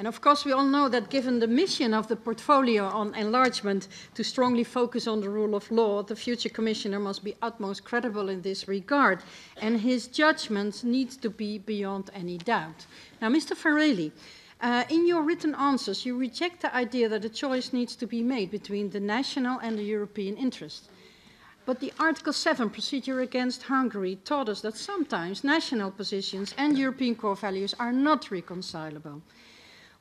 And of course, we all know that given the mission of the portfolio on enlargement to strongly focus on the rule of law, the future commissioner must be utmost credible in this regard, and his judgment needs to be beyond any doubt. Now, Mr. Várhelyi, uh, in your written answers, you reject the idea that a choice needs to be made between the national and the European interest. But the Article 7 procedure against Hungary taught us that sometimes national positions and European core values are not reconcilable.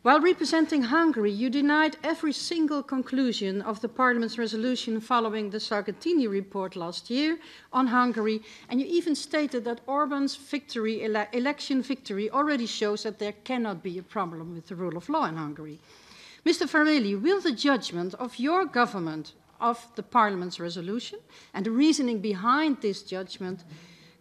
While representing Hungary, you denied every single conclusion of the Parliament's resolution following the Sargentini report last year on Hungary, and you even stated that Orban's victory, ele election victory already shows that there cannot be a problem with the rule of law in Hungary. Mr. Várhelyi, will the judgment of your government of the Parliament's resolution and the reasoning behind this judgment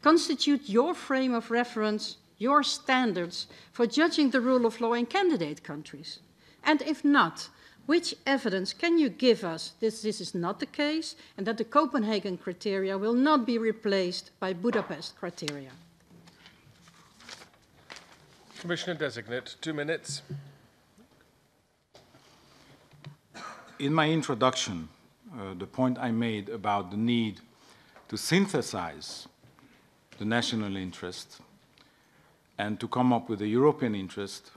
constitute your frame of reference your standards for judging the rule of law in candidate countries? And if not, which evidence can you give us that this is not the case and that the Copenhagen criteria will not be replaced by Budapest criteria? Commissioner designate, two minutes. In my introduction, uh, the point I made about the need to synthesize the national interest and to come up with a European interest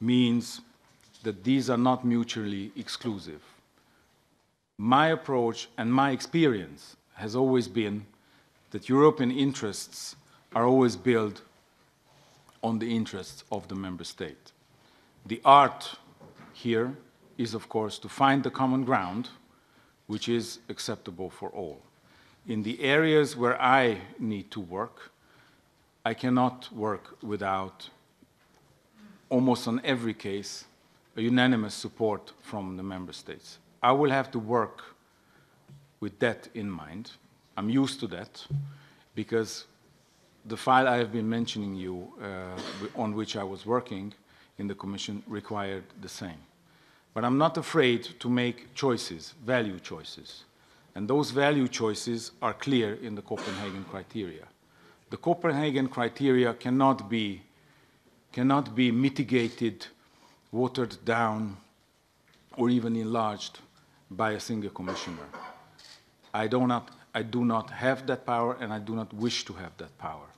means that these are not mutually exclusive. My approach and my experience has always been that European interests are always built on the interests of the member state. The art here is, of course, to find the common ground which is acceptable for all. In the areas where I need to work, I cannot work without, almost on every case, a unanimous support from the member states. I will have to work with that in mind. I'm used to that because the file I have been mentioning you, uh, on which I was working in the Commission, required the same. But I'm not afraid to make choices, value choices. And those value choices are clear in the Copenhagen criteria the Copenhagen criteria cannot be, cannot be mitigated, watered down, or even enlarged by a single commissioner. I do, not, I do not have that power and I do not wish to have that power.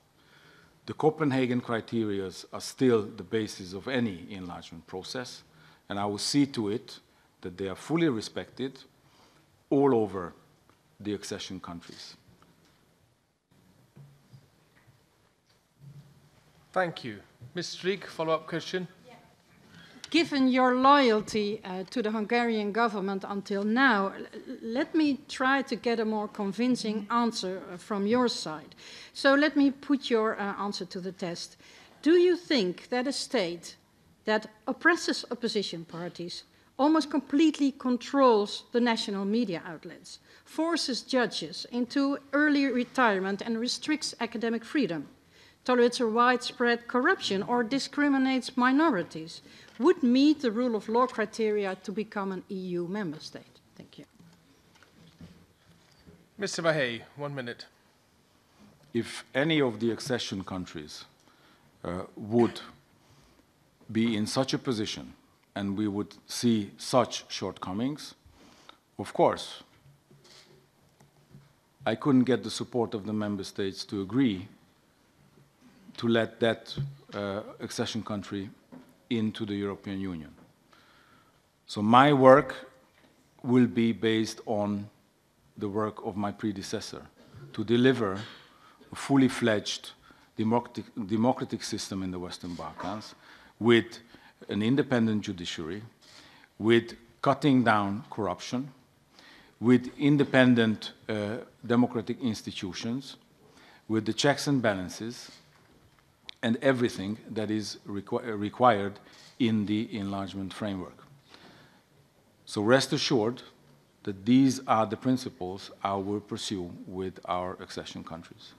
The Copenhagen criteria are still the basis of any enlargement process, and I will see to it that they are fully respected all over the accession countries. Thank you. Ms. Strik, follow-up question. Given your loyalty uh, to the Hungarian government until now, let me try to get a more convincing answer uh, from your side. So let me put your uh, answer to the test. Do you think that a state that oppresses opposition parties, almost completely controls the national media outlets, forces judges into early retirement and restricts academic freedom, tolerates a widespread corruption or discriminates minorities would meet the rule of law criteria to become an EU member state. Thank you. Mr. Várhelyi, one minute. If any of the accession countries uh, would be in such a position and we would see such shortcomings, of course, I couldn't get the support of the member states to agree to let that uh, accession country into the European Union. So my work will be based on the work of my predecessor to deliver a fully fledged democratic, democratic system in the Western Balkans with an independent judiciary, with cutting down corruption, with independent uh, democratic institutions, with the checks and balances, and everything that is requ required in the enlargement framework. So rest assured that these are the principles I will pursue with our accession countries.